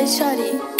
Hey, Shawty,